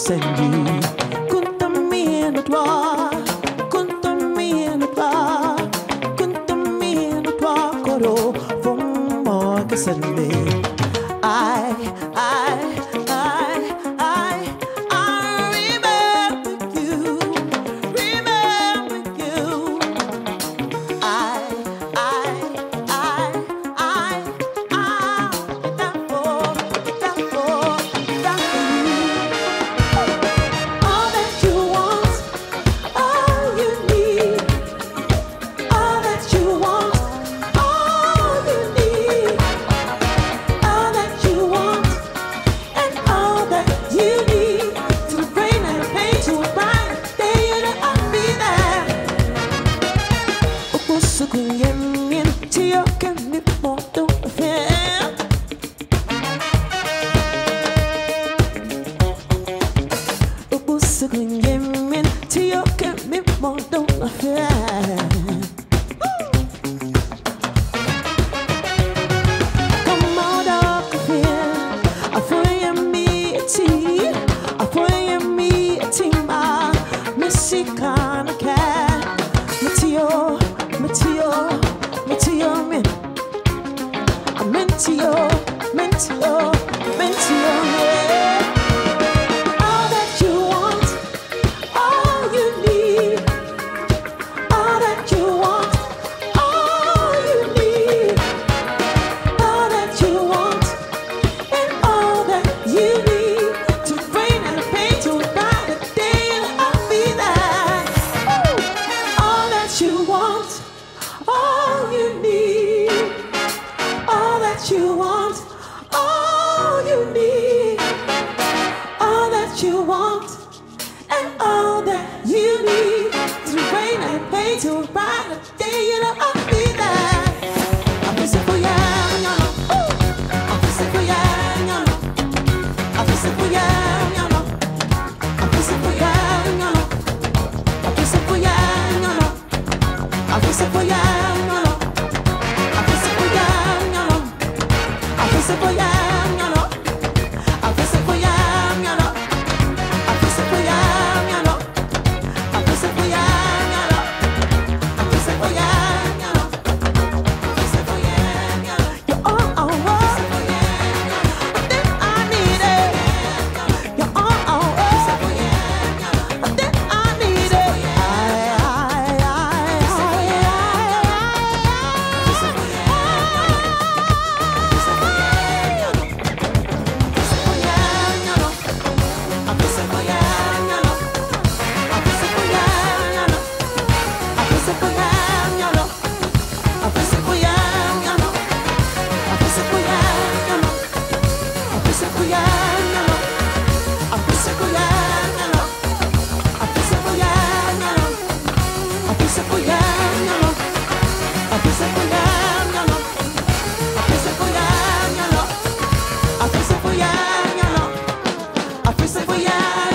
incendies. Contamina toi, contamina toi, contamina toi, coro, vamos que se I, I. Mexicano cat. Mateo, Mateo, Mateo, that you want, all you need, all that you want, and all that you need. To rain and pain, to ride a day in a se voyage.